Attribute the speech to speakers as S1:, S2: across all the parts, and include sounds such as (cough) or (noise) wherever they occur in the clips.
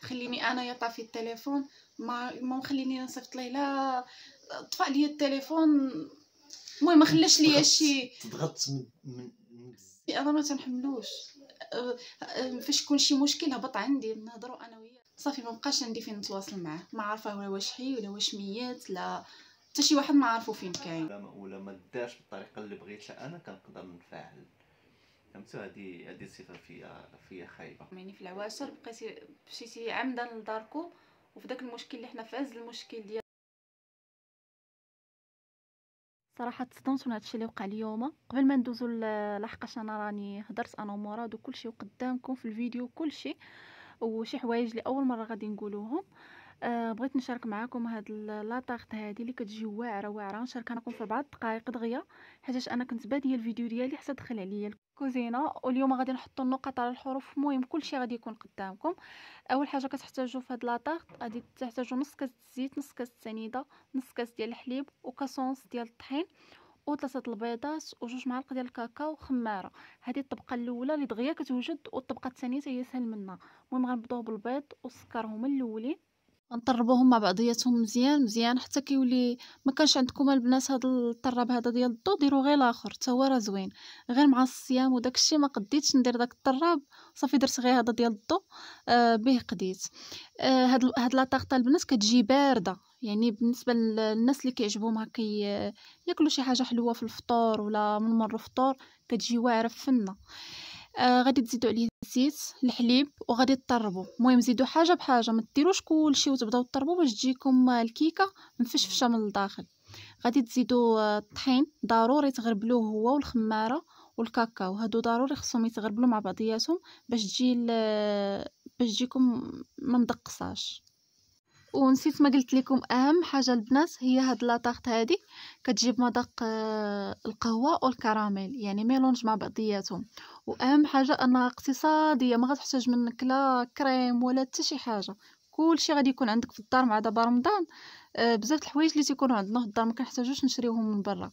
S1: خليني انايا طافي التليفون. ما ما مخليني نصيفط ليه لا طفى لي التليفون. المهم ما خلاش ليا شي.
S2: تضغط من من من بز-
S1: أنا ما تنحملوش. أه، فاش يكون شي مشكل هبط عندي نهضروا أنا وياه. صافي ما بقاش عندي فين نتواصل معاه. ما عارفة ولا واش حي ولا واش ميت لا. حتى شي واحد ما عارفو فين كاين.
S2: ولا ما ولا ما دارش بالطريقة اللي بغيتها أنا كنقدر نفعل. فهمتوا هذه هذه صفه فيا فيا خايبة.
S1: يعني في العواشر بقيتي مشيتي عمدا لداركم وفي داك المشكل اللي حنا في عز المشكل ديال صراحة تصدمت من هادشي اللي وقع اليوم. قبل ما ندوزو لحقاش أنا راني هضرت أنا ومراد وكلشي وقدامكم في الفيديو كلشي وشي حوايج اللي أول مرة غادي نقولوهم. أه بغيت نشارك معكم هاد لاطاغت هادي اللي كتجي واعرة واعرة. نشاركها معكم في أربع دقائق دغيا حيتاش أنا كنت بادية الفيديو ديالي حتى دخل عليا الكوزينة. واليوم غادي نحطوا النقط على الحروف. المهم كلشي غادي يكون قدامكم. أول حاجة كتحتاجوا في هاد لاطاغت غادي تحتاجوا نص كاس الزيت نص كاس السنيدة نص كاس ديال الحليب وكاسونس ديال الطحين وثلاثة البيضات وجوج معالق ديال الكاكاو وخمارة. هذه الطبقة الأولى اللي دغيا كتوجد والطبقة الثانية هي سهل منها. المهم غنبدأو بالبيض والسكر هما الأولين. غنطربوهم مع بعضياتهم مزيان مزيان حتى كيولي ما كانش عندكم البنات هذا الطراب هذا ديال الضو ديروا غير الآخر حتى هو راه زوين. غير مع الصيام وداك الشيء ما قديتش ندير داك الطراب صافي درت غير هذا ديال الضو آه به قديت. آه هاد هاد لاطاغطا البنات كتجي باردة. يعني بالنسبة للناس اللي كيعجبهم هكا ياكلوا شي حاجة حلوة في الفطور ولا من مر الفطور كتجي واعرة فنة. آه غادي تزيدوا عليه الزيت الحليب وغادي تطربوا المهم زيدوا حاجة بحاجة ما ديروش كلشي وتبداو تطربوا باش تجيكم آه، الكيكة مفشفشة من الداخل. غادي تزيدوا آه، الطحين ضروري تغربلوه هو والخمارة والكاكاو. هادو ضروري خصهم يتغربلوا مع بعضياتهم باش تجي ال- باش تجيكم ما مدقصاش. ونسيت ما قلت لكم أهم حاجة البنات هي هاد لاطاغت هادي. كتجيب مذاق آه، القهوة والكراميل يعني ميلونج مع بعضياتهم. وأهم حاجة أنها اقتصادية ما غتحتاج منك لا كريم ولا حتى شي حاجة. كلشي غادي يكون عندك في الدار مع دابا رمضان. آه، بزاف الحوايج اللي تيكونوا عندنا في الدار ما كنحتاجوش نشريوهم من برا.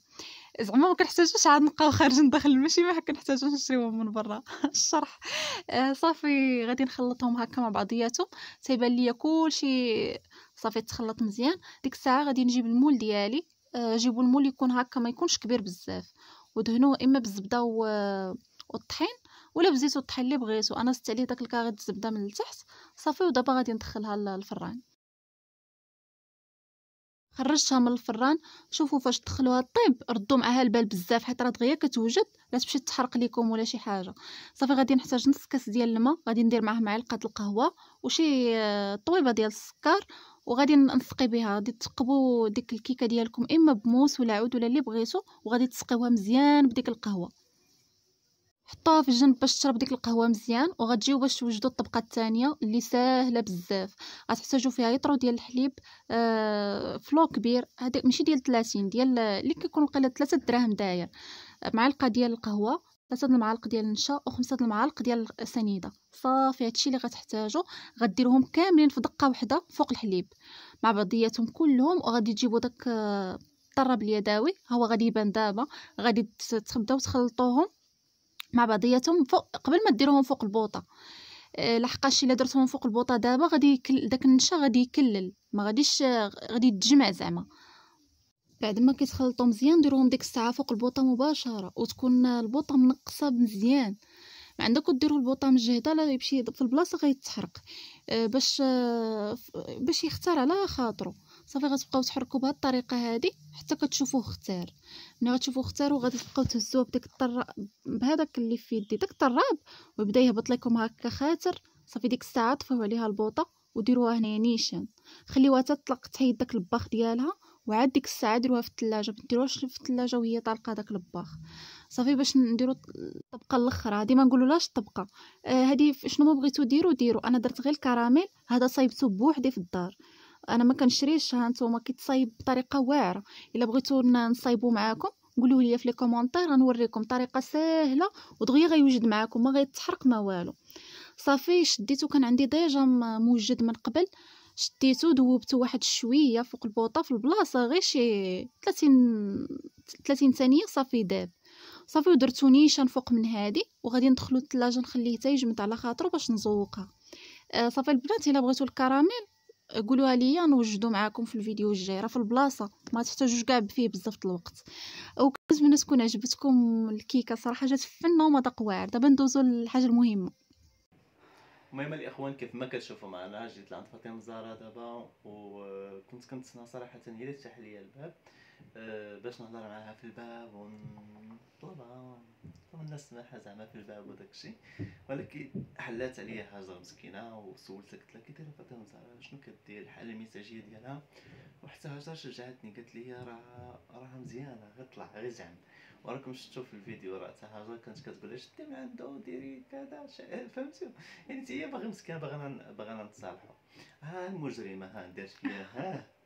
S1: زعما ما كنحتاجوش عاد نبقاو خارجين داخل ماشي ما كنحتاجوش نشريوهم من برا. (laughs) الشرح. آه، صافي غادي نخلطهم هكا مع بعضياتهم. تيبان ليا كلشي صافي تخلط مزيان. ديك الساعة غادي نجيب المول ديالي. آه، جيبوا المول يكون هكا ما يكونش كبير بزاف. ودهنوه إما بالزبدة و- والطحين ولا بزيت والطحين اللي بغيتو. أنا زدت عليه داك الكاغي د الزبدة من التحت صافي ودابا غادي ندخلها للفران. خرجتها من الفران شوفوا فاش تدخلوها طيب ردوا معاها البال بزاف حيت راه دغيا كتوجد لا تمشي تحرق ليكم ولا شي حاجة. صافي غادي نحتاج نص كاس ديال الماء غادي ندير معاه معلقة القهوة وشي آه، طويبة ديال السكر وغادي نسقي بها. غادي تقبوا ديك الكيكة ديالكم إما بموس ولا عود ولا اللي بغيتو وغادي تسقيوها مزيان بديك القهوة. حطوها في الجنب باش تشرب ديك القهوة مزيان وغتجيو باش توجدوا الطبقة الثانية اللي ساهلة بزاف. غتحتاجوا فيها يطرو ديال الحليب آه فلو كبير. هذاك ماشي ديال 30 ديال اللي كيكون قيله 3 دراهم داير. معلقة ديال القهوة ثلاثة المعالق ديال النشا وخمسة المعالق ديال السنيده صافي هادشي اللي غتحتاجو. غديروهم كاملين في دقة واحدة فوق الحليب. مع بعضياتهم كلهم وغادي تجيبوا داك آه، الطراب اليدوي هو غادي يبان دابا. غادي تبداو تخلطوهم مع بعضياتهم فوق قبل ما ديروهم فوق البوطة. آه، لحقاش إلا درتهم فوق البوطة دابا غادي داك النشا غادي يكلل. ما غاديش آه، غادي يتجمع زعما. بعد ما كيتخلطوا مزيان ديروهم ديك الساعة فوق البوطة مباشرة وتكون البوطة منقصة مزيان. ما عندكم ديروا البوطة مجهده لا يمشي في البلاصة غيتحرق. آه، باش باش يختار على خاطرو. صافي غتبقاو تحركوا بهذه الطريقة هذه حتى كتشوفوه اختار. ملي غتشوفوه اختار وغادي تبقاو تهزوه بديك الطراب بهذاك اللي في يدي داك الطراب ويبدا يهبط لكم هكا خاتر صافي ديك الساعة طفيو عليها البوطة وديروها هنايا نيشان. خليوها تطلق تحيد داك الباخ ديالها وعاد ديك الساعة ديروها في الثلاجه ما ديروهاش في الثلاجه وهي طالقة داك الباخ. صافي باش نديرو الطبقة الأخرى هادي ما نقولولاش الطبقه آه هادي شنو ما بغيتو ديرو؟ ديرو أنا درت غير الكراميل هذا صايبته بوحدي في الدار. أنا ما كنشريش ها نتوما كيتصايب بطريقة واعرة. إلا بغيتو نصايبو معاكم قولوا لي في les commentaires غنوريكم طريقة ساهله ودغيا غيوجد معاكم ما غيتحرق ما والو. صافي شديتو كان عندي déjà موجد من قبل. شديتو دوبتو واحد شوية فوق البوطة في البلاصة غير شي 30 30 ثانية صافي داب. صافي ودرتو نيشان فوق من هادي وغادي ندخلو الثلاجة نخليه حتى يجمد على خاطرو باش نزوقها. آه، صافي البنات إلا بغيتو الكراميل قولوها ليا نوجدو معاكم في الفيديو الجاي. راه في البلاصة ما تحتاجوش كاع فيه بزاف الوقت. وكنتمنى تكون عجبتكم الكيكة صراحة جات فنه ومذاق واعر. دابا ندوزو للحاجة المهمة.
S2: المهم الإخوان كيف ما كتشوفوا معنا جيت لعند فاطمة زهرة دابا وكنت كنتسنى صراحة هي اللي تفتح لي الباب. باش نهضر معاها في الباب ونطلبها نطلب الناس سماحه زعما في الباب وداك الشيء. ولكن حلات عليا هاجر مسكينة وسولتها قلت لها كي دايره فاطمة زهره شنو كدير؟ الحاله المزاجيه ديالها. وحتى هاجر شجعتني قالت لي راه راه مزيانة غير طلع غير زعم. وراكم شفتوا في الفيديو راه حتى هاجر كانت كتقول لها شدي من عنده وديري كذا (laughs) فهمتي؟ يعني هي باغي مسكينة باغا باغا نتصالحوا ها المجرمة ها دارت فيا (laughs) ها؟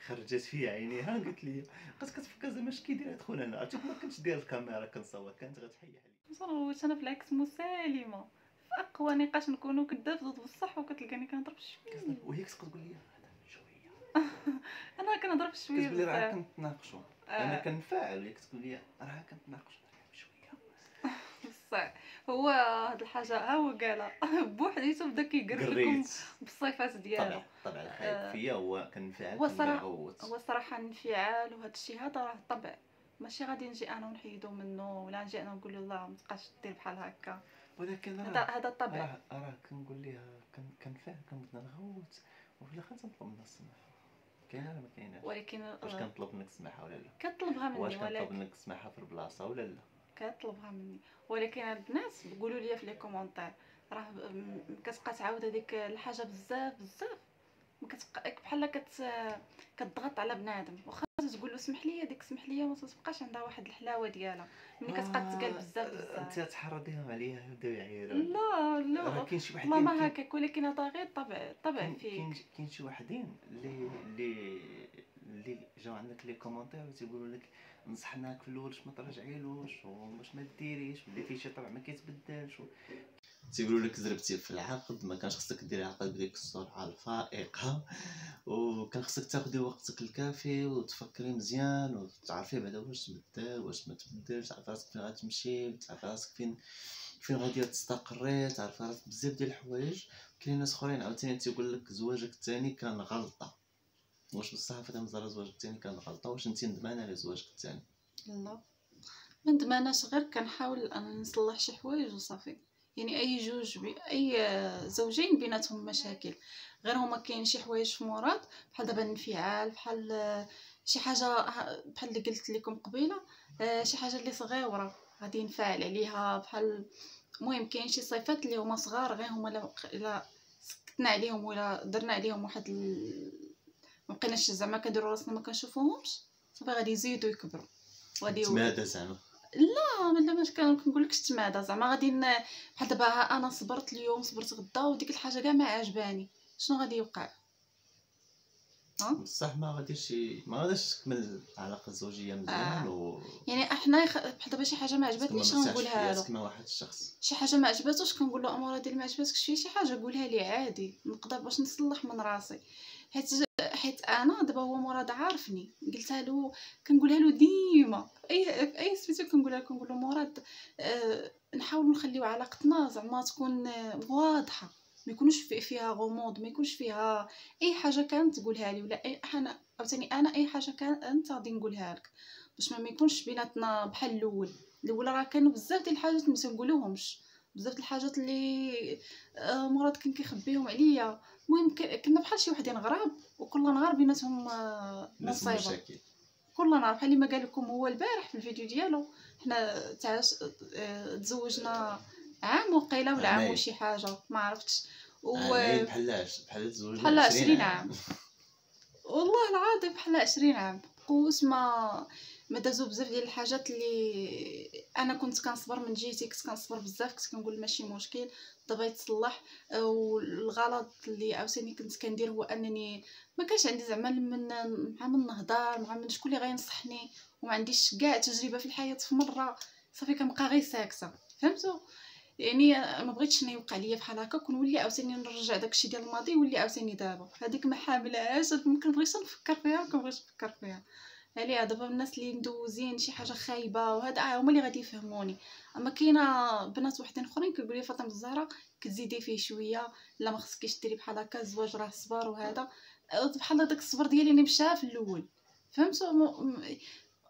S2: خرجت فيا عيني ها قلت لي بقات كتفكر زعما اش كيدير هاد خونا أنا عرفتي ما كنتش داير الكاميرا كنصور كانت غتحيح لي.
S1: صراحة أنا في العكس مسالمة. في أقوى نقاش نكونوا كذاب ضد بصح وكتلقاني كنهضر بشويه
S2: وهي كتبقى تقول لي شوية. (laughs)
S1: أنا كنهضر بشويه
S2: كتقول لي راه كنتناقشوا أنا
S1: آه.
S2: كنفاعل وهي كتقول لي راه كنتناقشوا بشويه (laughs)
S1: بصح. هو هاد الحاجة ها هو قالها. (laughs) بوحديته بدا لكم
S2: قريت.
S1: بالصفات ديالو.
S2: طبعا طبعا
S1: آه.
S2: الخايب فيا هو كنفعل
S1: هو
S2: كنغوت
S1: هو صراحة الانفعال وهذا الشيء هذا راه طبع ماشي غادي نجي أنا ونحيدو منه ولا نجي أنا نقول له لا ما تبقاش دير بحال هكا.
S2: ولكن
S1: هذا هذا الطبع
S2: راه راه كنقول ليها كن- كنفعل كنبدا نغوت. وفي الآخر تنطلب منها السماحة. كاينة ولا ما كايناش؟
S1: ولكن
S2: واش كنطلب منك السماحة ولا لا؟
S1: كطلبها
S2: واش
S1: مني
S2: كنطلب
S1: ولكن
S2: منك السماحة في البلاصة ولا لا؟
S1: كطلبها مني. ولكن البنات قولوا لي في les commentaires راه كتبقى تعاود هذيك الحاجة بزاف بزاف. ما كتبقى بحال كت كتضغط على بنادم. واخا تقول له سمح لي ديك سمح لي ما تبقاش عندها واحد الحلاوة ديالها. ملي كتبقى تقال بزاف
S2: أنت
S1: بزاف
S2: تحرضيهم عليها يبداو يعيروا.
S1: لا لا.
S2: كاين شي
S1: والله
S2: وحدين
S1: ما
S2: كاين-
S1: هكاك ولكن هذا غير طبع طبع فيك.
S2: كاين شي وحدين اللي اللي اللي جاو عندك les commentaires وتيقولوا لك نصحناك في الأول باش ما ترجعيلوش وباش ما ديريش وليتي شي طبع ما كيتبدلش. تيقولوا لك زربتي في العقد ما كانش خصك ديري عقد بديك السرعه الفائقة (laughs) وكان خصك تاخدي وقتك الكافي وتفكري مزيان وتعرفي بعدا واش تبدل واش ما تبدلش تعرفي راسك فين غتمشي تعرفي راسك فين فين غادي تستقري تعرفي راسك بزاف ديال الحوايج كاين ناس اخرين عاوتاني تيقول لك زواجك الثاني كان غلطة واش بصح فاطمه مزرعه زواجك الثاني كان غلطة واش انت ندمانة على زواجك الثاني؟
S1: لا. ما ندماناش غير كنحاول نصلح شي حوايج وصافي. يعني أي جوج بي أي زوجين بيناتهم مشاكل. غير هما كاين شي حوايج في مراد بحال دابا الانفعال بحال شي حاجة بحال اللي قلت لكم قبيلة آه، شي حاجة اللي صغيرة غادي نفعل عليها بحال المهم كاين شي صفات اللي هما صغار غير هما لا لا سكتنا عليهم ولا درنا عليهم واحد ال... ما بقيناش زعما كنديروا راسنا ما كنشوفوهمش صافي غادي يزيدوا يكبروا. يولوا-
S2: تمادى زعما.
S1: لا ما ماش كنقول لكش تمادى زعما. غادي بحال دابا أنا صبرت اليوم صبرت غدا وديك الحاجة كاع ما عجباني. شنو غادي يوقع؟
S2: بصح ما غاديش ما غاديش تكمل العلاقة الزوجية مزيان
S1: آه.
S2: و
S1: يعني أحنا يخ... بحال دابا شي حاجة ما عجبتنيش غنقولها له.
S2: كما واحد الشخص.
S1: شي حاجة ما عجباتوش كنقول له امورا ديالي ما عجباتكش فيه شي حاجة قولها لي عادي. نقدر باش نصلح من راسي. حيت حيت أنا دابا هو مراد عارفني. قلتها له كنقولها له ديما. في أي في أي سميتو كنقولها له كنقول له مراد آه نحاولوا نخليو علاقتنا زعما تكون واضحة. ما يكونش في فيها غموض ما يكونش فيها أي حاجة كانت تقولها لي ولا أي أنا عاوتاني أنا أي حاجة كان أنت غادي نقولها لك. باش ما يكونش بيناتنا بحال الأول. الأول راه كانوا بزاف ديال الحاجات ما تنقولوهمش. بزاف الحاجات اللي آه، مراد كان كيخبيهم عليا. المهم كنا بحال شي وحدين غراب وكل نهار بيناتهم آه، مصيبه كل نهار بحال اللي ما قال لكم هو البارح في الفيديو ديالو حنا تعاش آه، تزوجنا عام وقيلة ولا عام. وشي حاجة ما عرفتش. و
S2: بحالاش بحال تزوجنا
S1: بحال
S2: 20
S1: 20 عام. والله العظيم بحال 20 عام. بقوس ما دازو بزاف ديال الحاجات اللي أنا كنت كنصبر من جهتي كنت كنصبر بزاف كنت كنقول ماشي مشكل دابا يتصلح آه، والغلط اللي عاوتاني كنت كندير هو أنني ما كانش عندي زعما من مع من نهضر مع من شكون اللي غينصحني وما عنديش كاع تجربة في الحياة في مرة. صافي كنبقى غير ساكتة. فهمتوا يعني ما بغيتش انه يوقع ليا بحال هكا ونولي عاوتاني نرجع داكشي ديال الماضي يولي عاوتاني دابا. هذيك ما حاملهاش ما كنبغيش نفكر فيها ما كنبغيش نفكر فيها. عليها دابا الناس اللي مدوزين شي حاجة خايبة وهذا آه هما اللي غادي يفهموني. أما كاينة بنات وحدين أخرين كيقولوا لي فاطمة الزهراء كتزيدي فيه شوية لا ما خصكيش ديري بحال هكا الزواج راه صبر وهذا. آه، بحال هذاك الصبر ديالي اللي مشى في الأول. فهمتوا؟ م-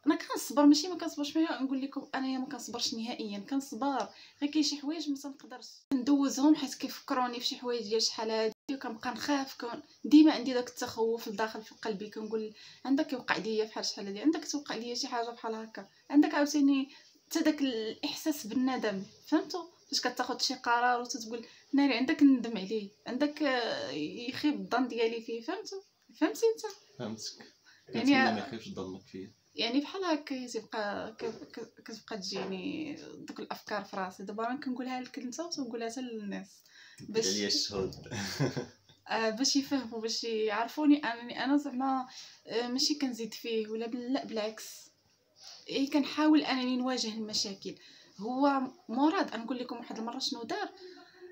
S1: أنا كنصبر ماشي ما كنصبرش نقول لكم انايا ما كنصبرش نهائيا كنصبر. غير كاين شي حوايج ما تنقدرش. ندوزهم حيت كيفكروني في شي حوايج ديال شحال هادي وكنبقى نخاف كون ديما عندي داك التخوف لداخل في قلبي كنقول عندك يوقع ليا بحال شحال هادي عندك توقع ليا شي حاجة بحال هكا عندك عاوتاني حتى داك الإحساس بالندم فهمتوا فاش كتاخذ شي قرار وتتقول ناري عندك ندم عليه عندك آه، يخيب الظن ديالي فيه فهمتوا فهمتي انت؟
S2: فهمتك.
S1: يعني-
S2: ما يخيبش ظنك فيا
S1: يعني بحال هكا تبقى كتبقى تجيني دوك الأفكار في راسي دابا كنقولها لك أنت وتنقولها حتى للناس.
S2: باش الشهود (laughs)
S1: آه باش يفهموا باش يعرفوني أنني أنا زعما آه ماشي كنزيد فيه ولا لا بالعكس. إي كنحاول أنني نواجه المشاكل. هو مراد نقول لكم واحد المرة شنو دار؟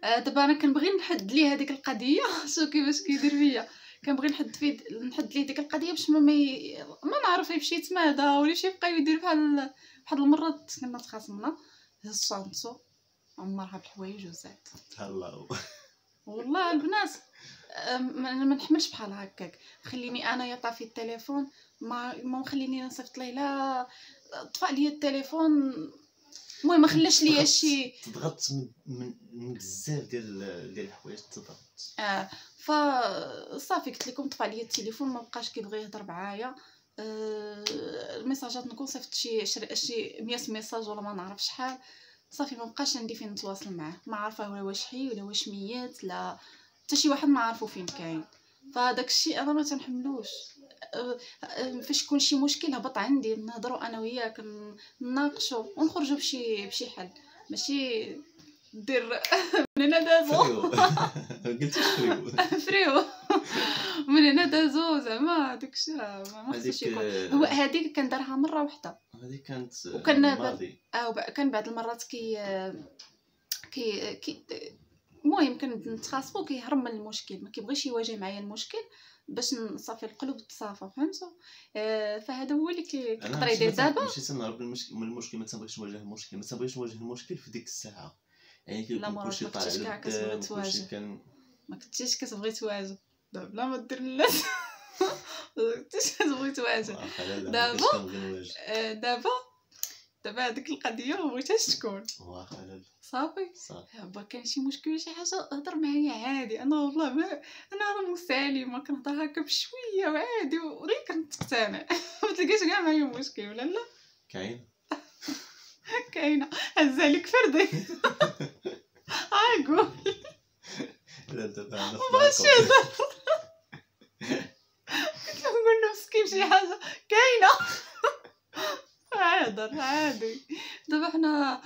S1: آه دابا أنا كنبغي نحد ليه هذيك القضية. (laughs) شو كيفاش كيدير فيا؟ كنبغي نحد فيه نحد ليه ديك القضية باش ما مي... ما نعرف يمشي يتمادى ولا يمشي يبقى يدير بحال واحد المره كنا تخاصمنا. هز شانطو عمرها بالحوايج وزاد
S2: تهلاو
S1: والله البنات أم- ما نحملش بحال هكاك. خليني أنا يا طافي التليفون ما ما مخليني نصيفط ليه لا طفى لي التليفون. المهم ما خلاش ليا شي.
S2: تضغط من, من, بزاف ديال ديال الحوايج تضغط.
S1: آه فصافي قلت لكم طفى لي التليفون ما بقاش كيبغي يهضر معايا. آه الميساجات نكون صيفط شي شي 100 ميساج ولا ما نعرف شحال. صافي ما بقاش عندي فين نتواصل معاه. ما عارفه ولا واش حي ولا واش ميت لا. حتى شي واحد ما عارفو فين كاين. فهداك الشيء أنا ما تنحملوش. أه، أه، فاش يكون شي مشكل هبط عندي نهضروا أنا وياك ن- نناقشوا ونخرجوا بشي بشي حل. ماشي دير من هنا دازو
S2: قلت فريو. (laughs)
S1: فريو. (laughs) من هنا دازو زعما راه ما
S2: هذيك
S1: يكون. هو هذيك كان دارها مرة واحدة
S2: هذه كانت
S1: وكان
S2: الماضي.
S1: آه كان بعض المرات كي كي كي المهم كنتخاصموا كيهرب من المشكل ما كيبغيش يواجه معايا المشكل باش نصافي القلوب تصافى فهمتوا آه فهذا هو اللي كيقدر يدير دابا.
S2: ماشي تنهرب من المشكل ما تنبغيش نواجه المشكل ما تنبغيش نواجه المشكل في ديك الساعة. يعني كيكون كلشي طالع لقدام
S1: تواجه.
S2: كان
S1: ما كنتيش كتبغي تواجه دابا لا ما دير الناس كنتيش كتبغي تواجه دابا؟ دابا دابا هذيك القضية ما بغيتهاش تكون صافي
S2: صافي
S1: با كان شي مشكل شي حاجة هضر معايا عادي أنا والله ما أنا راه مسالمه كنهضر هكا بشويه وعادي ولي كنتقتنع ما تلقاش كاع معايا مشكل ولا لا
S2: كاين
S1: كاينة هز عليك فردي عاقول كنت نقول له مسكين شي حاجة كاينة هضر عادي دابا حنا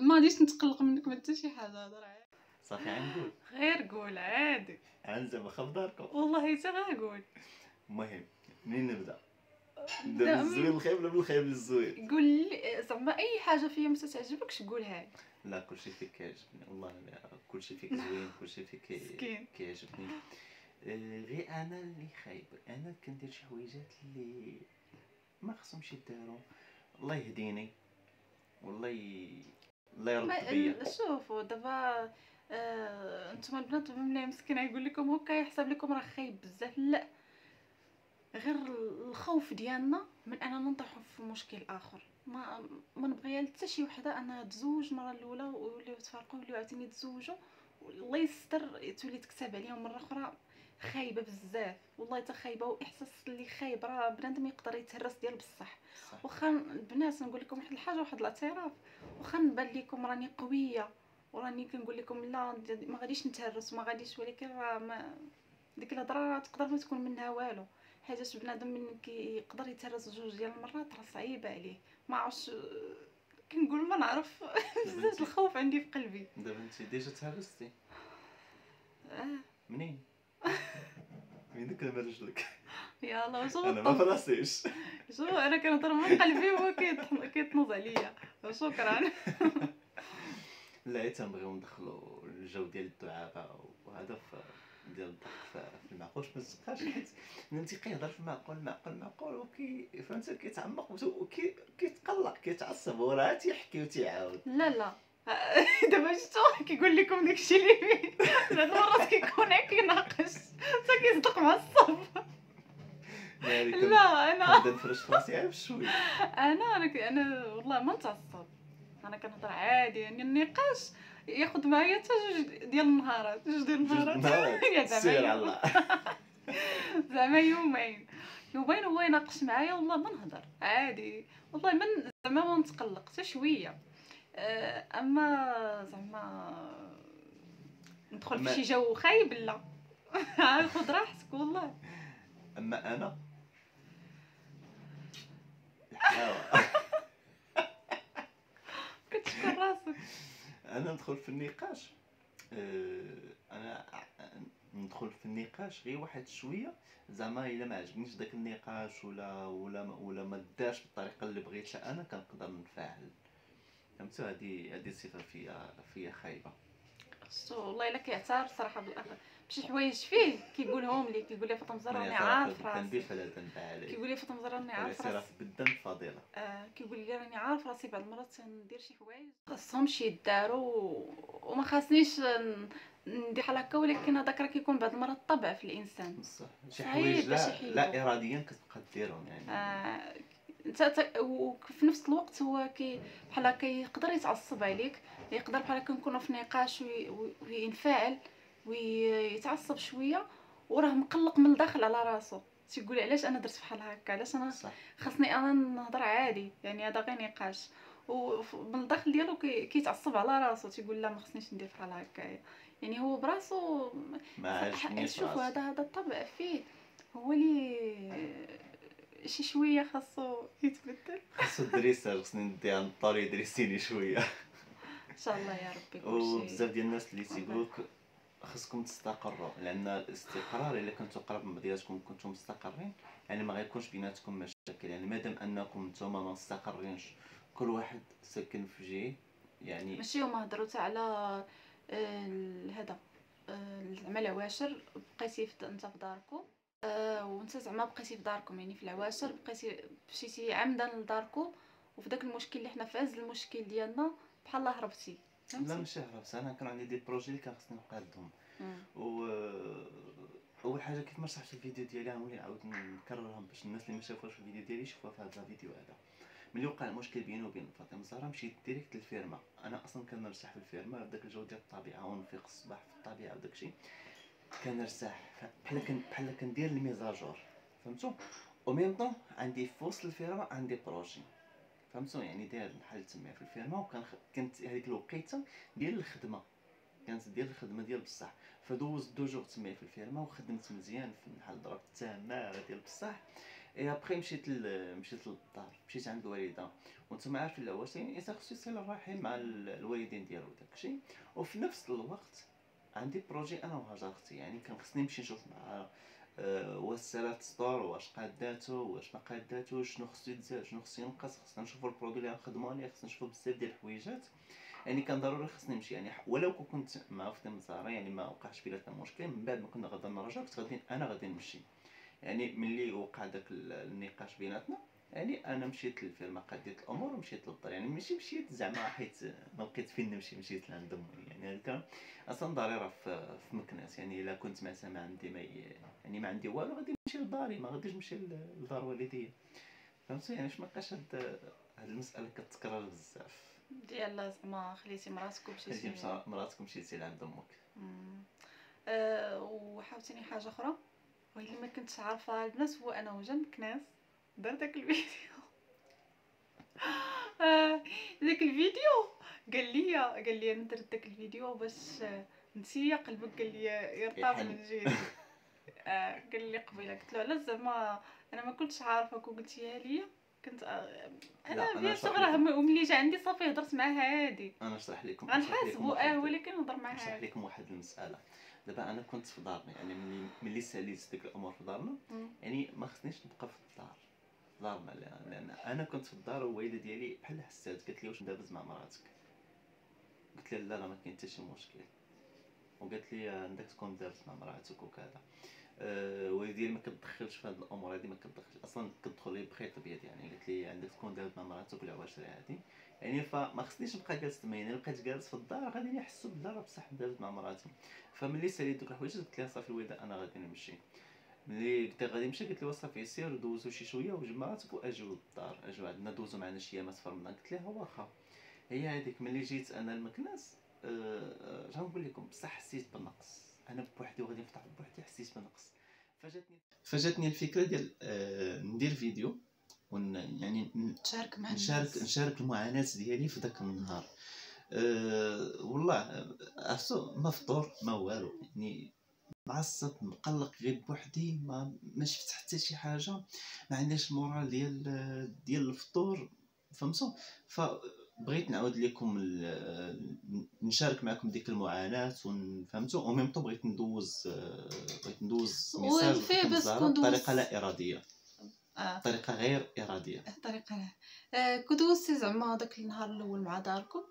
S1: ما غاديش نتقلق منك ما حتى شي حاجة هضر عادي
S2: صافي غنقول
S1: غير قول عادي
S2: عن زعما خاف داركم
S1: والله حتى غنقول
S2: المهم منين نبدا
S1: لا،
S2: نبدا بالزوين للخايب ولا بالخايب للزوين؟
S1: قول لي زعما أي حاجة فيا ما تعجبكش قولها لي
S2: لا كلشي فيك كيعجبني والله لا كلشي فيك زوين كلشي فيك. كيعجبني. آه، غير أنا اللي خايب أنا كندير شي حويجات اللي ما خصهمش يداروا الله يهديني والله ي... الله يرد بيا.
S1: شوفوا دابا آه، أنتم البنات ملي مسكين يقول لكم هكا يحسب لكم راه خايب بزاف. لا غير الخوف ديالنا من أننا نطيحوا في مشكل آخر. ما ما نبغيها حتى شي وحدة أنها تزوج المره الأولى ويوليو تفارقوا ويوليو عاوتاني يتزوجوا. الله يستر تولي تكتب عليهم مرة أخرى خايبة بزاف. والله حتى خايبة وإحساس اللي خايب راه بنادم يقدر يتهرس ديال بصح.
S2: صح.
S1: واخا البنات نقول لكم واحد الحاجة واحد الاعتراف. واخا نبان لكم راني قوية وراني كنقول لكم لا ما غاديش نتهرس وما غاديش ولكن راه ما ديك الهضرة تقدر ما تكون منها والو. حيت بنادم من كيقدر يتهرس جوج ديال المرات راه صعيبة عليه. ما عرفتش كنقول ما نعرف. بزاف (laughs) الخوف عندي في قلبي.
S2: دابا انت ديجا تهرستي؟
S1: آه.
S2: منين؟ (laughs) من ديك لما رجلك
S1: يلا
S2: أنا ما؟ فراسيش
S1: شو (laughs) أنا كنهضر من قلبي وهو كيتنوض عليا. شكرا.
S2: لا تنبغيو ندخلو الجو ديال الدعابة وهذا في ديال الضحك في المعقول ما تبقاش حيت انت كيهضر في المعقول المعقول المعقول وكي فهمتي كيتعمق وكي كيتقلق كيتعصب وراه تيحكي وتيعاود.
S1: لا لا. (laughs) دابا شفتو؟ كيقول لكم داكشي اللي بعض (laughs) المرات كيكون كيناقش حتى كيصدق معصب لا أنا
S2: كنبدا نفرش راسي غير
S1: بشوية. أنا أنا والله ما نتعصب. أنا كنهضر عادي يعني النقاش ياخذ معايا حتى جوج ديال النهارات جوج ديال النهارات (laughs)
S2: يا الله. (laughs)
S1: زعما يومين. يومين هو يناقش معايا والله ما نهضر عادي. والله من زعما ما نتقلق حتى شوية. آه، أما زعما ندخل في شي جو خايب لا. (laughs) خذ راحتك والله.
S2: أما أنا؟
S1: كتشكر راسك.
S2: أنا ندخل في النقاش. آه، أنا ندخل في النقاش غير واحد شوية. زعما إلا ما عجبنيش داك النقاش ولا ولا ولا ما داش بالطريقة اللي بغيتها أنا كنقدر نفعل. فهمتو هادي هادي صفه فيا فيا خايبة.
S1: والله إلا كيعترف صراحة بالآخر. بشي حوايج فيه. كيقولهم لي كيقول لي فاطمة زهر راني عارف راسي. كيقول لي فاطمة زهر راني عارف
S2: راسي. بالذنب فضيله
S1: آه كيقول لي راني عارف راسي. بعض المرات ندير شي حوايج خاصهمش يداروا وما خاصنيش ندير بحال هكا. ولكن هذاك راه كيكون بعض المرات طبع في الإنسان.
S2: بصح شي حوايج لا, لا إراديا كتبقى ديرهم يعني.
S1: آه انت وفي نفس الوقت هو كي بحال هكا يقدر يتعصب عليك يقدر بحال هكا نكونوا في نقاش وينفعل. ويتعصب شوية وراه مقلق من الداخل على راسو. تيقول علاش أنا درت بحال هكا؟ علاش أنا خاصني أنا نهضر عادي؟ يعني هذا غير نقاش. ومن الداخل ديالو كيتعصب على راسو. تيقول لا ما خصنيش ندير بحال هكا. يعني هو براسو
S2: ما
S1: شوف هذا هذا الطبع فيه. هو اللي شي شوية خاصو يتبدل.
S2: خاصو الدريسة خصني ندي عند الطاري يدرسيني شوية.
S1: إن شاء الله يا ربي
S2: وبزاف ديال الناس اللي تيقولوك خصكم تستقروا لأن الاستقرار إلا كنتو قراب من بعضياتكم كنتو مستقرين يعني ما غيكونش بيناتكم مشاكل يعني مادام أنكم نتوما ما مستقرينش كل واحد ساكن في جهة يعني
S1: ماشي هما هضروا على آه، هذا آه، زعما العواشر بقيتي أنت في داركم آه وأنت زعما بقيتي في داركم يعني في العواشر بقيتي مشيتي عمدا لداركم وفي داك المشكل اللي حنا في عز المشكل ديالنا بحال هربتي
S2: لا ماشي هربت أنا كان عندي دي بروجي اللي كان خصني نقادهم و أول حاجة كيف ما شرحت في الفيديو ديالي غنولي نعاود نكررهم باش الناس اللي ما شافوش في الفيديو ديالي يشوفوها في هذا الفيديو هذا. ملي وقع المشكل بيني وبين فاطمة الزهراء مشيت direct للفيرما. أنا أصلا كنرتاح في الفيرما بداك الجو ديال الطبيعة ونفيق الصباح في الطبيعة وداكشي كنرتاح بحال كن بحال كندير ال mise à jour فهمتوا au même temps عندي في وسط الفيرما عندي projet. فهمتوا يعني داير بحال تما في الفيرما وكان كانت هذيك الوقيته ديال الخدمة كانت ديال الخدمة ديال بصح. فدوزت deux jours تما في الفيرما وخدمت مزيان في بحال ضربت التمارة ديال بصح. اي ابخي مشيت ل... مشيت للدار. مشيت عند الوالدة. وأنتم عارفين الأول يعني الانسان خصو يصل الرحم مع الوالدين ديالو داكشي وفي نفس الوقت عندي projet أنا وهجرتي يعني كان خصني نمشي نشوف مع واش سالات store واش قاداتو واش ما قاداتو شنو خصو يتزاد شنو خصو ينقص خصنا نشوفو ال produits اللي غنخدمو عليه خصنا نشوفو بزاف ديال الحويجات يعني كان ضروري خصني نمشي يعني ولو كنت مع فاطمه الزهراء يعني ما وقعش بيناتنا مشكل من بعد ما كنا غادا نرجع كنت غادي أنا غادي نمشي. يعني ملي وقع داك النقاش بيناتنا يعني أنا مشيت للفيرما قديت الأمور ومشيت للدار يعني ماشي مشيت زعما حيت ما لقيت فين نمشي مشيت لعند أمي يعني هكا أصلا داري راه في, مكناس يعني إلا كنت مثلا ما عندي ما يعني ما عندي والو غادي نمشي لداري ما غاديش نمشي لدار والديا. فهمتي؟ يعني ما بقاش هاد هاد المسألة كتكرر بزاف.
S1: ديال زعما خليتي مراتك ومشيتي.
S2: خليتي مراتك ومشيتي لعند أمك.
S1: أه وحاوتيني حاجة أخرى؟ واللي ما كنتش عارفة البنات هو أنا وجا مكناس. دار الفيديو. (laughs) آه، داك الفيديو. قال لي قال لي أنا درت داك الفيديو باش نسي قلبك قال لي يرتاح من جهه (laughs) آه، قال لي قبيلة. قلت له علاش زعما أنا ما كنتش عارفة كون قلتيها ليا كنت آه، أنا bien sûr راه ملي جا عندي صافي هضرت معاه عادي
S2: أنا نشرح لكم
S1: غنحاسبو آه ولكن نهضر معاه
S2: نشرح لكم واحد المسألة. دابا أنا كنت في دارنا يعني ملي ملي ساليت ديك الأمور في دارنا. يعني ما خصنيش نبقى في الدار. دارنا لأن أنا كنت في الدار والوالدة ديالي بحال حسات قالت لي واش ندابز مع مراتك؟ قلت لها لا لا ما كاين حتى شي مشكل. وقالت لي عندك تكون دابز مع مراتك وكذا. آه، الوالدة ديالي ما كتدخلش في هاد الأمور هادي ما كتدخلش. أصلا كتدخل لي بخيط أبيض يعني. قالت لي عندك تكون دابز مع مراتك والعواشر هادي. يعني فما خصنيش نبقى جالس تما يعني بقيت جالس في الدار غادي بلا راه بصح دابزت مع مراتي. فملي ساليت دوك الحوايج قلت لها صافي الوالدة أنا غادي نمشي. ملي قلت لها غادي نمشي قالت لي صافي سير دوزو شي شوية وجيب مراتك واجيو للدار اجيو عندنا دوزو معنا شي ايامات في رمضان قلت لها واخا. هي هذيك ملي جيت أنا لمكناس أه غنقول لكم؟ بصح حسيت بالنقص. أنا بوحدي وغادي نفطر بوحدي حسيت بالنقص. فجاتني فجاتني الفكرة ديال أه ندير فيديو ون يعني
S3: تشارك مع
S2: نشارك
S3: الناس.
S2: نشارك المعاناة ديالي في ذاك النهار. أه والله عرفتو ما فطور ما والو. يعني معصب مقلق غير بوحدي ما ما شفت حتى شي حاجة ما عنديش المورال ديال ديال الفطور فهمتوا فبغيت نعاود لكم نشارك معكم ديك المعاناة فهمتوا au même بغيت ندوز آه، بغيت ندوز message
S3: كون
S2: بطريقه لا إرادية.
S3: آه.
S2: بطريقه غير إرادية.
S3: الطريقة لا. آه كنت دوزتي زعما داك النهار الأول مع داركم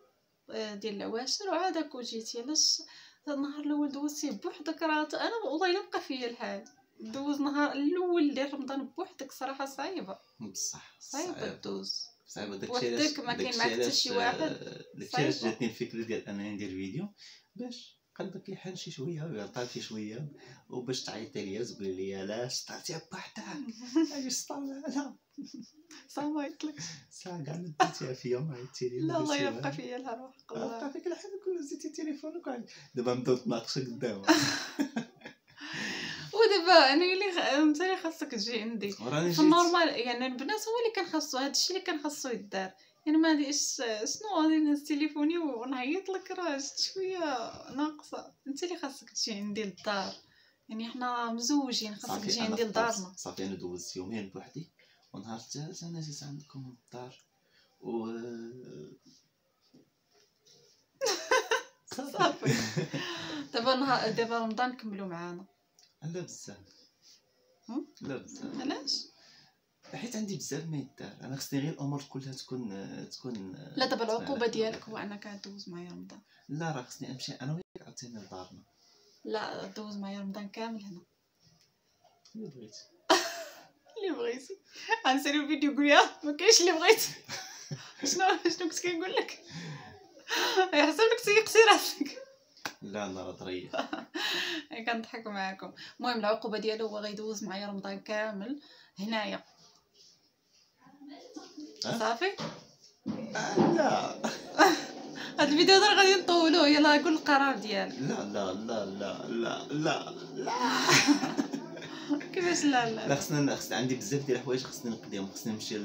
S3: آه ديال العواشر وعادك وجيتي علاش هاد النهار الأول دوزتيه بوحدك راه أنا والله الا بقى فيا الحال دوز نهار الأول ديال رمضان بوحدك صراحة صعيبة.
S2: بصح
S3: صعيبة دوز
S2: صعيبة. داكشي علاش
S3: ما كاين
S2: داكشي
S3: حتى
S2: علاش
S3: شي واحد.
S2: آه، داكشي علاش. جاتني الفكرة ديال أنني ندير فيديو؟ باش. قلبك يحن شي شوية ويعطاك شي شوية وباش تعيطي ليا تقولي لي علاش سطرتي بوحدك. (laughs) علاش سطر لا
S3: صايبت لك
S2: ساعه كاع ما ديتيها فيا ما عيطتي لي
S3: لا الله يبقى فيا الحال وحق الله
S2: بقى فيك الحال كل زيتي تليفونك دابا نبداو نتناقشوا قدام (laughs)
S3: ودابا أنا اللي اللي خاصك تجي عندي. في النورمال يعني البنات هو اللي كان خاصو هذا الشيء اللي كان خاصو يدار. يعني ما غاديش شنو غادي نهز تليفوني ونعيط لك راه جات شوية ناقصة. أنت اللي خاصك تجي عندي للدار يعني حنا مزوجين خاصك تجي عندي. لدارنا
S2: صافي أنا دوزت يومين بوحدي. ونهار الثالث أنا جيت عندكم للدار و (laughs)
S3: صافي. دابا نهار دابا رمضان كملوا معانا.
S2: لا بزاف؟ لا بزاف.
S3: علاش؟
S2: حيت عندي بزاف ما يدار. أنا خصني غير الأمور كلها تكون تكون
S3: لا دابا
S2: العقوبة
S3: ديالك. هو أنك دوز معايا رمضان.
S2: لا راه خصني أمشي أنا وياك عاوتاني لدارنا.
S3: لا دوز معايا رمضان كامل هنا.
S2: اللي بغيت. (laughs)
S3: اللي بغيتي غنسالي فيديو قول ما كاينش اللي بغيت. (laughs) شنو شنو كنت كنقول لك؟ يحسب لك سيقتي راسك.
S2: لا أنا راه ضريه (laughs)
S3: يعني كنضحك معاكم. المهم العقوبة ديالو هو غيدوز معايا رمضان كامل. هنايا؟ صافي.
S2: آه، لا. (laughs)
S3: هاد الفيديو ده غادي نطولوه يلا قول القرار ديالك.
S2: لا لا لا لا لا لا لا. (laughs)
S3: كيفاش لا
S2: لا؟
S3: لا
S2: خصنا خصنا عندي بزاف ديال الحوايج خصني نقضيهم. خصني نمشي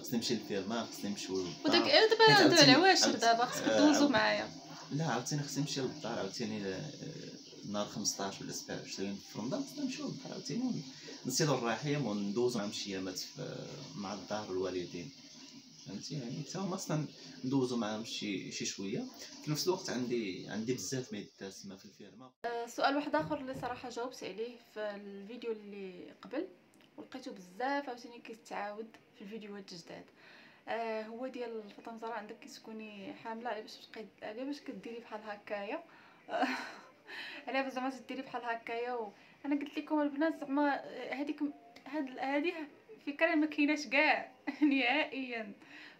S2: خصني نمشي للفيرما خصني للدار.
S3: وداك دابا العواشر
S2: عاوت-
S3: دابا خصك
S2: آه،
S3: دوزو
S2: عاوت-
S3: معايا
S2: لا عاوتاني خصني نمشي للدار. عاوتاني ل- نهار 15 ولا 27 في رمضان خصنا نمشيو للدار. عاوتاني نصيدو الرحيم وندوزو معاهم شي ايامات في- مع الدار والوالدين. فهمتي؟ يعني حتى هما خصنا ندوزو معاهم شي شي شوية في نفس الوقت عندي عندي بزاف ما يدار تما في الفيرما
S1: سؤال واحد آخر اللي صراحة جاوبت عليه في الفيديو اللي قبل ولقيته بزاف عاوتاني كيتعاود في الفيديوهات الجداد آه هو ديال فاطمة زهراء عندك كي تكوني حاملة على باش تبقاي على باش كديري بحال هكايا؟ (laughs) على باش زعما تديري بحال هكايا. أنا قلت لكم البنات زعما هذيك هاد هذه فكرة ما كايناش كاع (laughs) نهائيا.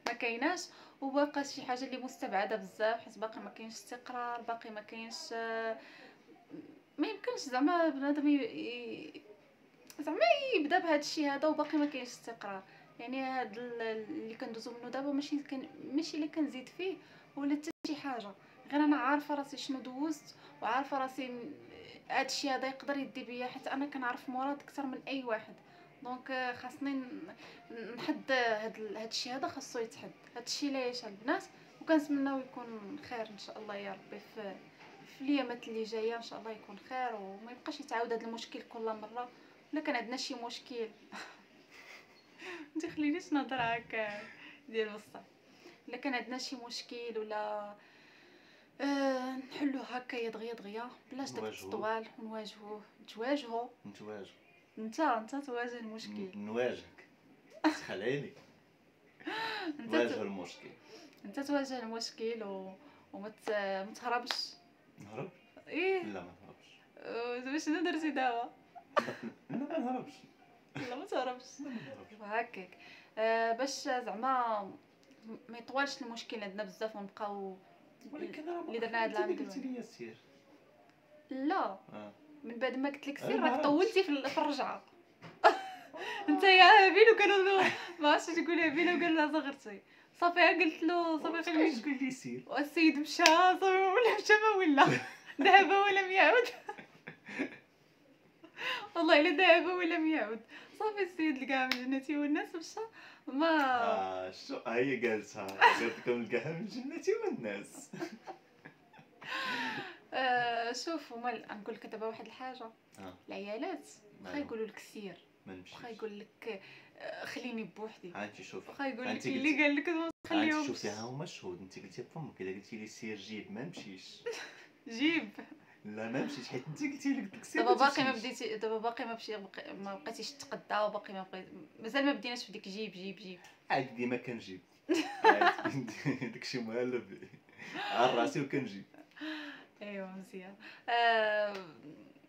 S1: ما كايناش وباقا شي حاجة اللي مستبعدة بزاف حيت باقي ما كاينش استقرار باقي ما كاينش ما يمكنش زعما بنادم زعما يبدا بهذا الشيء هذا وباقي ما كاينش استقرار. يعني هاد ال- اللي كندوزو منه دابا ماشي كان ماشي اللي كنزيد فيه ولا حتى شي حاجة. غير أنا عارفة راسي شنو دوزت وعارفة راسي هاد الشيء هذا يقدر يدي بيا حيت أنا كنعرف مراد أكثر من أي واحد. donc خاصني نحد هاد ال- هاد الشيء هذا خاصو يتحد. هاد الشيء لا البنات وكنتمناو يكون خير إن شاء الله يا ربي. في في الايامات اللي جاية إن شاء الله يكون خير وما يبقاش يتعاود هذا المشكل كل مرة. ولا كان عندنا شي مشكل. (laughs) انت خلينيش نهضر هكا ديال بصح إلا كان عندنا شي مشكل ولا آه نحلو هكا دغيا دغيا. بلاش داك. الطوال ونواجهوه تواجهو
S2: نتواجه
S1: انت انت تواجه المشكل
S2: نواجهك خل عيني
S1: انت
S2: نواجه المشكل
S1: انت تواجه المشكل و... وما تهربش
S2: نهرب
S1: إيه
S2: لا ما نهربش
S1: آه، دابا شنو درتي دابا
S2: لا ما نهربش
S1: لا ما تهربش هكاك آه باش زعما ما يطولش المشكل عندنا بزاف ونبقاو
S2: ولكن
S1: اللي درنا هاد العام
S2: انت قلتي
S1: دابا.
S2: لي سير
S1: لا
S2: آه
S1: من بعد ما قلت لك سير راك. طولتي في ال- في الرجعة. (laughs) انت يا بينو كانوا ما عرفتش تقول يا بينو قال لها صغرتي. صافي قلت له صافي خليني
S2: تقول لي سير.
S1: والسيد مشى صافي ولا مشى ما ولا. (laughs) ذهب ولم يعد. (laughs) والله إلا ذهب ولم يعد. صافي السيد لقاها من جنتي والناس مشى. ما
S2: آه شو هي قالتها. قالت لكم لقاها من جنتي والناس.
S1: آه شوف هما نقول لك دابا واحد الحاجة.
S2: آه.
S1: العيالات واخا
S2: مالهم؟
S1: يقولوا لك سير. واخا يقول لك آه، خليني بوحدي.
S2: عاد شوف.
S1: واخا يقول لك اللي قال لك ما
S2: عاد
S1: تخليهم
S2: شوفي ها هما الشهود انت قلتي بفمك. الا قلتي لي سير جيب. ما نمشيش. (laughs)
S1: جيب.
S2: لا ما نمشيش. حيت انت قلتي لك سير
S1: دابا باقي ما. بديتي دابا باقي ما بشي ما بقيتيش تقدا وباقي ما بقيت مازال ما بديناش في ديك جيب جيب جيب.
S2: عاد ديما كنجيب. (laughs) (laughs) داكشي مهلب. على راسي وكنجيب.
S1: ايوا مزيان آه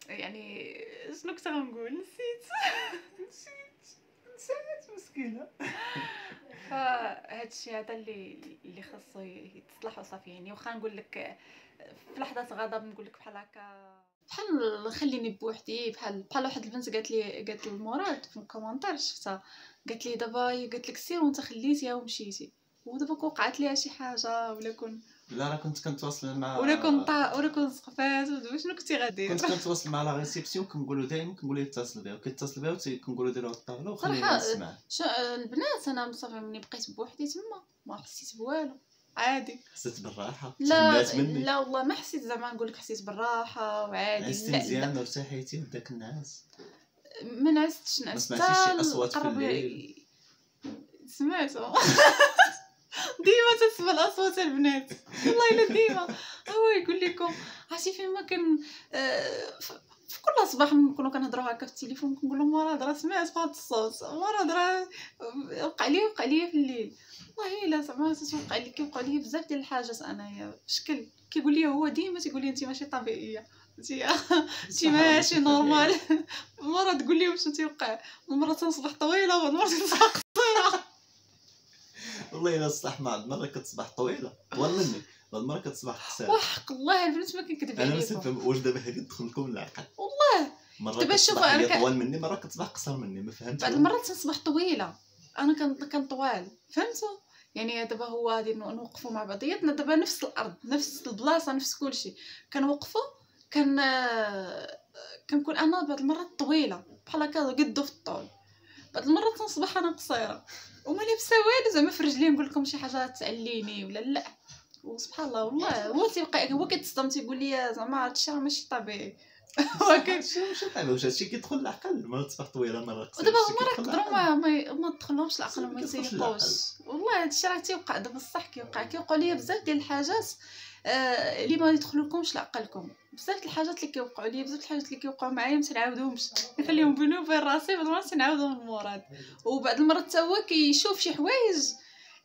S1: يعني شنو كنت غنقول؟ نسيت. (laughs)
S2: نسيت. نسيت مسكينة. (laughs)
S1: فهاد الشيء هذا اللي اللي خاصو يتصلح وصافي يعني واخا نقول لك في لحظه غضب نقول لك بحال هكا. بحال خليني بوحدي بحال بحال واحد البنت قالت لي قالت لي مراد في ال commentaire شفتها. قالت لي دابا قالت لك سير وانت خليتيها ومشيتي. ودابا وقعت ليها شي حاجة ولا كون
S2: لا راه كنت كنتواصل مع
S1: ولا كون طا ولا كون سقفات شنو كنتي غادير
S2: كنت كنتواصل مع la réception كنقولوا دائما كنقول لها اتصل بها. وكيتصل بها وكنقولوا ديروا الطاوله وخلينا
S1: صراحة،
S2: نسمع.
S1: شو البنات أنا صافي ملي بقيت بوحدي تما ما حسيت بوالو. عادي.
S2: حسيت بالراحة.
S1: لا
S2: مني.
S1: لا والله ما حسيت زعما نقول لك حسيت بالراحة وعادي.
S2: عشتي مزيان ارتاحيتي وداك النعاس
S1: ما نعستش
S2: ما
S1: نعست
S2: سمعتيش شي
S1: حتى
S2: أصوات في الليل؟
S1: سمعتو. (laughs) ديما تسمع الأصوات البنات. والله إلا ديما. هو يقول لكم عرفتي فين ما كان آه، في كل صباح نكونوا كنهضروا هكا في التليفون كنقول لهم مراد راه سمعت هذا الصوت مراد راه وقع لي وقع لي في الليل. والله إلا زعما تتوقع لي كيوقع لي بزاف ديال الحاجات أنايا. بشكل كيقول لي هو ديما تيقول لي انت ماشي طبيعية. انت (laughs) انت ماشي normal مرة تقول لي واش تيوقع مرة تنصبح طويلة ومرة تنصبح
S2: والله إلا صح مع المره كتصبح طويلة. والله مني بعض المره كتصبح قصيرة.
S1: وحق الله البنات ما كنكذب
S2: أنا ما
S1: عليكم
S2: نفهم واش دابا هذه تدخل لكم العقل.
S1: والله
S2: مرة
S1: دابا شوف
S2: كتصبح
S1: أنا
S2: هي طوال مني مرة كتصبح قصر مني ما فهمتش
S1: بعد المرات تنصبح طويلة. أنا كان كان طوال فهمتوا؟ يعني دابا هو غادي نو- نوقفوا مع بعضياتنا. دابا نفس الأرض نفس البلاصة نفس كلشي كنوقفوا كان كنكون أنا بعض المرات طويلة بحال هكا قدو في الطول. بعض المرات تنصبح أنا قصيرة. وما لابسه والو زعما في رجلي نقول لكم شي حاجة تعليني ولا لا. وسبحان الله والله هو تيبقى هو كيتصدم تيقول لي زعما هادشي راه ماشي طبيعي. (laughs)
S2: شو طيب واش هادشي كيدخل العقل مره تصبح طويلة مره
S1: ودابا
S2: هادشي
S1: هما راه
S2: العقل.
S1: ما ما, ما تدخلهمش العقل
S2: ما
S1: يسيقوش والله هادشي راه تيوقع دابا الصح كيوقع. كيوقعوا ليا بزاف ديال الحاجات آه اللي ما يدخلوكمش لعقلكم بزاف الحاجات اللي كيوقعوا ليا بزاف الحاجات اللي كيوقعوا معايا ما تنعاودهمش. (laughs) نخليهم بيني وبين راسي بعض المرات تنعاودهم المراد. وبعض المرات حتى هو كيشوف شي حوايج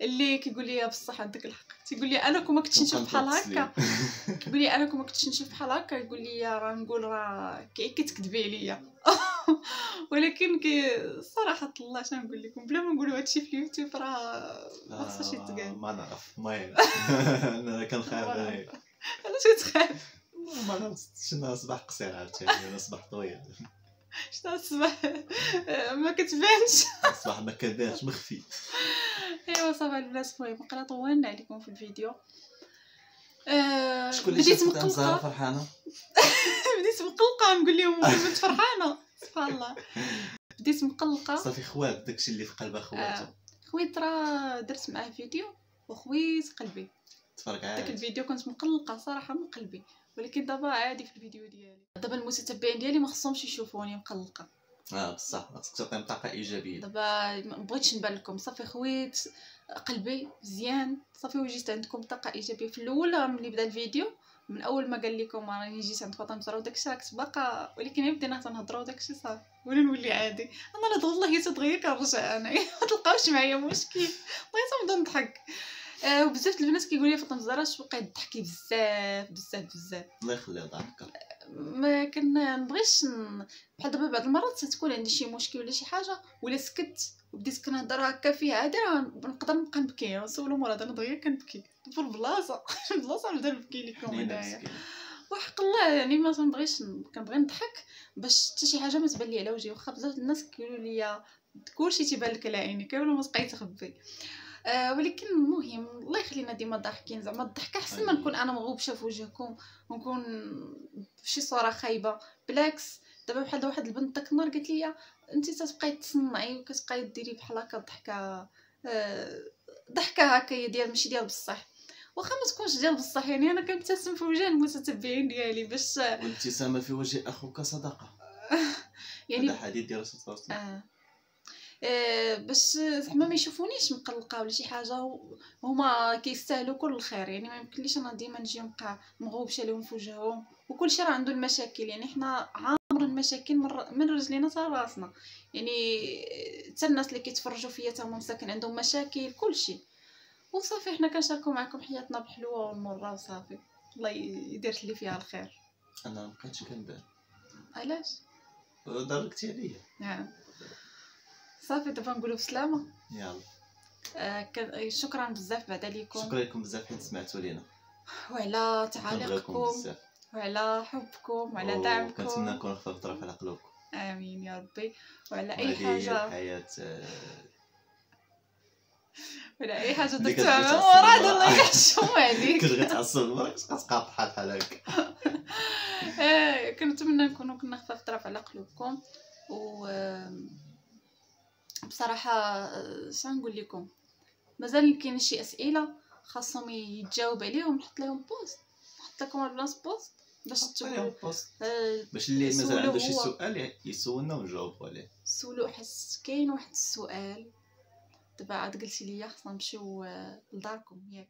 S1: اللي كيقول لي بصح عندك الحق. تيقول لي أنا كون ما كنتش نشوف بحال هكا. (laughs) كيقول لي أنا كون ما كنتش نشوف بحال هكا يقول لي راه نقول راه كي كتكذبي عليا. (laughs) ولكن كي صراحة الله شنو نقول لكم؟ بلا ما نقولوا هادشي في اليوتيوب راه ما خصهاش
S2: آه،
S1: يتقال.
S2: ما نعرف. المهم. (laughs) أنا كنخاف عليه.
S1: علاش كتخاف
S2: ما نعرفتش صباح قصير عاوتاني أنا صباح طويل.
S1: شنو الصباح؟ ما كتبانش.
S2: صباح ما كباش مخفي. (laughs)
S1: إيوا صافي البنات المهم بقينا طولنا عليكم في الفيديو. آه،
S2: شكون اللي
S1: بديت مقلقة.
S2: فرحانة. (laughs)
S1: بديت مقلقة نقول لهم (laughs) بنت فرحانة. سبحان الله. بديت مقلقة.
S2: صافي خوات داكشي اللي في قلب خواتو.
S1: آه. خويت راه درت معاه فيديو وخويت قلبي. داك
S2: عاد
S1: الفيديو كنت مقلقة صراحة من قلبي. ولكن دابا عادي في الفيديو ديالي. دابا المتتبعين ديالي ما خصهمش يشوفوني مقلقة.
S2: آه بصح خاصك تعطيهم طاقة إيجابية.
S1: دابا ما بغيتش نبان لكم. صافي خويت قلبي مزيان. صافي وجيت عندكم طاقة إيجابية. في الأول ملي بدا الفيديو من أول ما قال لكم راني جيت عند فاطمة زهره وداكشي راك باقا ولكن غير بدينا تنهضروا وداكشي صافي. ولا نولي عادي. أنا لا والله تتغير كنرجع أنا. (laughs) ما تلقاوش معايا مشكل. والله تنبدا نضحك. آه وبزاف د البنات كيقولوا لي فاطمه الزهراء بقيت تضحكي بزاف بزاف بزاف.
S2: الله يخليها ضحكة.
S1: ما كنبغيش بحال دابا بعض المرات تكون عندي شي مشكل ولا شي حاجة ولا سكت وبديت كنهضر هكا فيها راه نقدر نبقى نبكي نسولو مراد أنا دغيا كنبكي في البلاصه البلاصه (laughs) نبدا نبكي لكم
S2: حنينه
S1: هنايا. وحق الله يعني ما تنبغيش كنبغي نضحك باش حتى شي حاجة ما تبان لي على وجهي. واخا بزاف الناس كيقولوا لي كلشي تيبان لك على عينيك ولا ما تبقاي تخبي. آه ولكن المهم الله يخلينا ديما ضاحكين زعما الضحكه أحسن ما
S2: أمين.
S1: نكون أنا مغوبشه في وجهكم ونكون بشي صورة خايبة بالعكس دابا بحال واحد البنت داك النهار قالت لي أنت تتبقاي تصنعي وكتبقاي ديري بحال هكا ضحكة آه ضحكة هكا هي ديال ماشي ديال بصح واخا ما تكونش ديال بصح يعني أنا كنبتسم في وجه المتتبعين ديالي باش
S2: والابتسامه في وجه أخوك صدقة (laughs)
S1: يعني
S2: هذا حديث ديال الرسول صلى الله عليه وسلم.
S1: آه باش زعما ما يشوفونيش مقلقة ولا شي حاجة هما كيستاهلوا كل الخير. يعني ما يمكنليش أنا ديما نجي نبقى مغوبشه لهم في وجههم وكل شيء راه عنده المشاكل. يعني حنا عامر المشاكل من, رجلينا حتى راسنا. يعني حتى الناس اللي كيتفرجوا فيا تا هما مساكن عندهم مشاكل كل شيء وصافي حنا كنشاركوا معكم حياتنا بالحلوه والمرة وصافي. الله يدير اللي فيها الخير.
S2: أنا ما بقيتش كنبان.
S1: علاش؟
S2: ضركتي عليا.
S1: نعم. صافي دابا نقولوا بسلامة.
S2: يلا.
S1: آه شكرا بزاف بعدا ليكم
S2: شكرا لكم بزاف حيت سمعتوا لينا.
S1: وعلى تعاليقكم. وعلى حبكم وعلى دعمكم.
S2: نكون خفاف طرف على قلوبكم
S1: آمين يا ربي. وعلى
S2: أي
S1: حاجة
S2: الحياة آه،
S1: وعلى أي
S2: حاجة
S1: مع
S2: تعصب
S1: مراد. الله يحشم عليك. (laughs)
S2: كنت غتعصب المرأة كتبقى بحال بحال هكا. (laughs)
S1: آه، كنتمنى نكونوا كنا خفاف طرف على قلوبكم و بصراحة آه، شنو نقول لكم؟ مازال كاين شي أسئلة خاصهم يتجاوب عليهم نحط لهم post نحط لكم البلاص post باش تقولوا
S2: عليهم post
S1: آه،
S2: باش اللي مازال عنده شي. سؤال يسولنا ونجاوبوا عليه.
S1: سولو حس كاين واحد السؤال. دابا عاد قلتي لي خصنا نمشيو آه، لداركم ياك.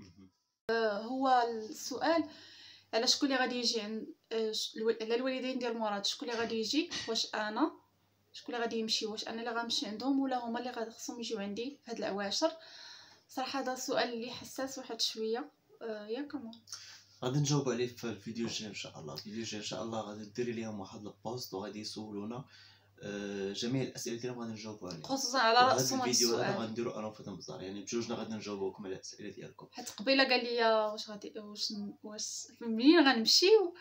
S1: هو السؤال على شكون اللي غادي يجي عند على الوالدين ديال مراد شكون اللي غادي يجي؟ واش أنا؟ شكون اللي غادي يمشي؟ واش أنا اللي غنمشي عندهم ولا هما اللي غادي خصهم يجيو عندي هاد العواشر صراحة هذا سؤال اللي حساس واحد شوية. آه ياك ماما
S2: غادي نجاوبوا عليه في الفيديو الجاي إن شاء الله. الفيديو الجاي إن شاء الله غادي ديري ليهم واحد ال post وغادي يسولونا جميع الأسئلة ديالهم غادي نجاوبوا عليها.
S1: خصوصا على رأسهم هاد
S2: الفيديو هذا غنديرو أنا وفاطمة بزار يعني بجوجنا غادي نجاوبوكم على الأسئلة ديالكم.
S1: حيت قبيلة قال لي واش غادي واش واش منين غنمشيو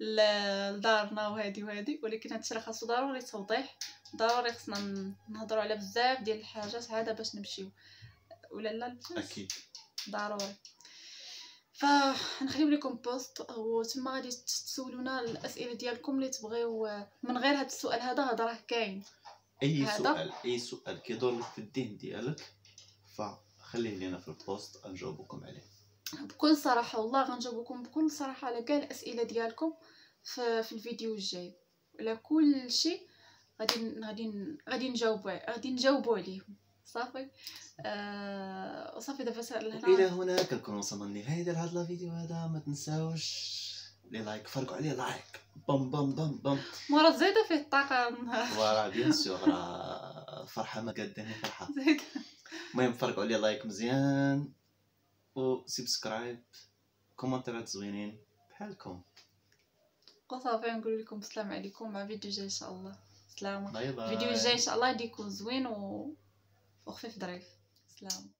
S1: لدارنا وهادي وهادي. ولكن هادشي راه خاصو ضروري توضيح. ضروري خصنا نهضروا على بزاف ديال الحاجات عاد باش نمشيو. ولا لا
S2: أكيد.
S1: ضروري. فنخليو لكم بوست وتما غادي تسولونا الأسئلة ديالكم اللي تبغيو من غير هذا السؤال هذا هذا راه كاين.
S2: أي
S1: هذا؟
S2: سؤال أي سؤال كيدور لك في الذهن ديالك فخليه لينا في البوست نجاوبكم عليه.
S1: بكل صراحة والله غنجاوبكم بكل صراحة على كاع الأسئلة ديالكم في, في الفيديو الجاي. على كل شيء غادي غادي غادي نجاوبوا غادي نجاوبوا عليهم. صافي. آه صافي دابا سال
S2: إلى
S1: هنا
S2: هنا كنكون وصلنا للنهايه ديال هذا الفيديو هذا. ما تنساوش les likes فرقوا عليه like. بام بام بام بام
S1: مرات زايدة فيه الطاقه
S2: وراه (laughs) bien sûr راه فرحة ما فرحة.
S1: زايدة.
S2: المهم فرقوا عليه like مزيان. و subscribe كومنتات زوينين بحالكم.
S1: وصافي نقول لكم السلام عليكم. مع فيديو جاي إن شاء الله. سلام.
S2: bye bye.
S1: الفيديو الجاي إن شاء الله يكون زوين و... وخفيف ظريف سلام.